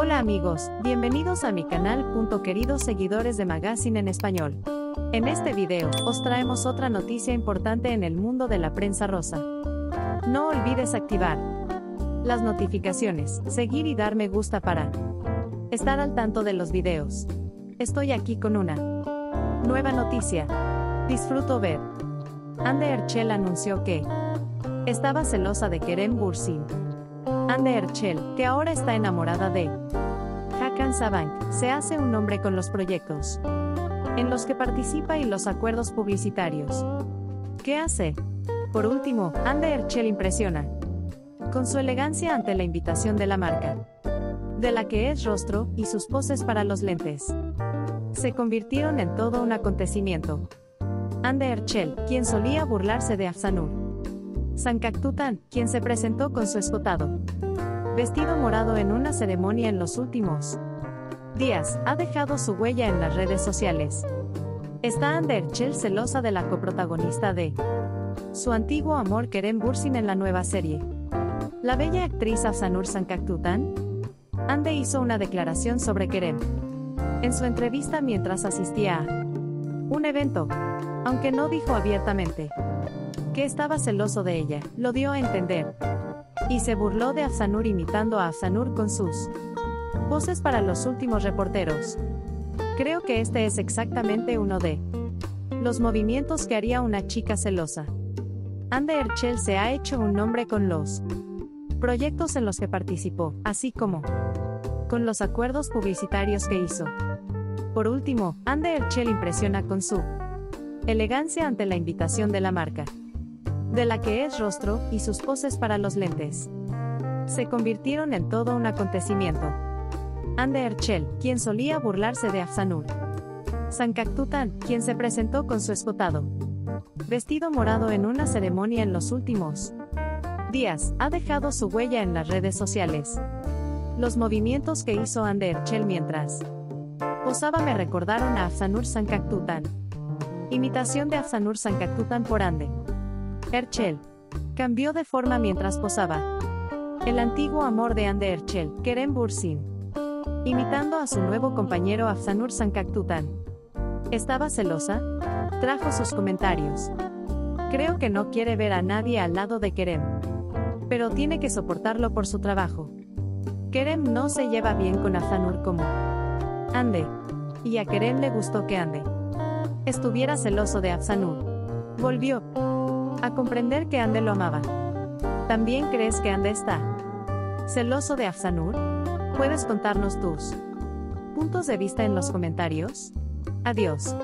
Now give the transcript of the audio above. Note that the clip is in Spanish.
Hola amigos, bienvenidos a mi canal. Queridos seguidores de Magazine en español. En este video, os traemos otra noticia importante en el mundo de la prensa rosa. No olvides activar las notificaciones, seguir y dar me gusta para estar al tanto de los videos. Estoy aquí con una nueva noticia. Disfruto ver. Ande Erchel anunció que estaba celosa de Kerem Bursin. Erchel, que ahora está enamorada de Hakan Sabank, se hace un nombre con los proyectos en los que participa y los acuerdos publicitarios. ¿Qué hace? Por último, Ande Erchel impresiona con su elegancia ante la invitación de la marca, de la que es rostro, y sus poses para los lentes. Se convirtieron en todo un acontecimiento. Ande Erchel, quien solía burlarse de Afsanur. Sankaktutan, quien se presentó con su escotado vestido morado en una ceremonia en los últimos días, ha dejado su huella en las redes sociales. Está Ande Erchel celosa de la coprotagonista de su antiguo amor Kerem Bursin en la nueva serie. La bella actriz Afsanur Sankaktutan. Ande hizo una declaración sobre Kerem. En su entrevista mientras asistía a un evento, aunque no dijo abiertamente que estaba celoso de ella, lo dio a entender. Y se burló de Afsanur imitando a Afsanur con sus voces para los últimos reporteros. Creo que este es exactamente uno de los movimientos que haría una chica celosa. Ande se ha hecho un nombre con los proyectos en los que participó, así como con los acuerdos publicitarios que hizo. Por último, Ande Erchel impresiona con su elegancia ante la invitación de la marca, de la que es rostro, y sus poses para los lentes. Se convirtieron en todo un acontecimiento. Ande Erchel, quien solía burlarse de Afsanur. Sankaktutan, quien se presentó con su escotado vestido morado en una ceremonia en los últimos días, ha dejado su huella en las redes sociales. Los movimientos que hizo Ande Erchel mientras posaba me recordaron a Afsanur Sankaktutan. Imitación de Afsanur Sankaktutan por Ande. Erchel. Cambió de forma mientras posaba. El antiguo amor de Ande Erchel, Kerem Bursin. Imitando a su nuevo compañero Afsanur Sankaktutan. ¿Estaba celosa? Trajo sus comentarios. Creo que no quiere ver a nadie al lado de Kerem. Pero tiene que soportarlo por su trabajo. Kerem no se lleva bien con Afsanur como Ande. Y a Kerem le gustó que Ande estuviera celoso de Afsanur. Volvió a comprender que Ande lo amaba. ¿También crees que Ande está celoso de Afsanur? Puedes contarnos tus puntos de vista en los comentarios. Adiós.